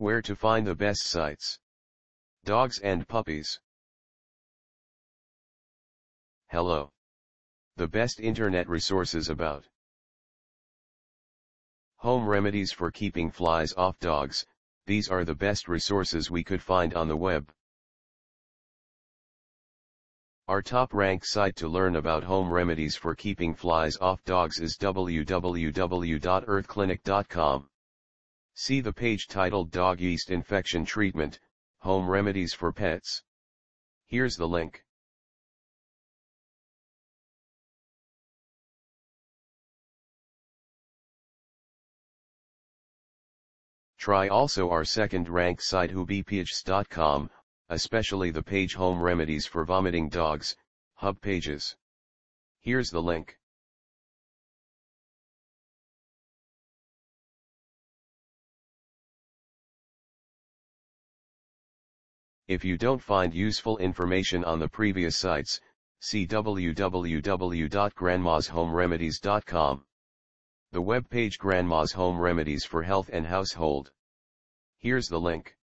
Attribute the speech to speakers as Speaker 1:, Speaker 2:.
Speaker 1: Where to find the best sites. Dogs and puppies. Hello. The best internet resources about home remedies for keeping flies off dogs, these are the best resources we could find on the web. Our top-ranked site to learn about home remedies for keeping flies off dogs is www.earthclinic.com. See the page titled Dog Yeast Infection Treatment, Home Remedies for Pets. Here's the link. Try also our second rank site hubpages.com, especially the page Home Remedies for Vomiting Dogs, hub pages. Here's the link. If you don't find useful information on the previous sites, see www.grandmashomeremedies.com. The web page Grandma's Home Remedies for Health and Household. Here's the link.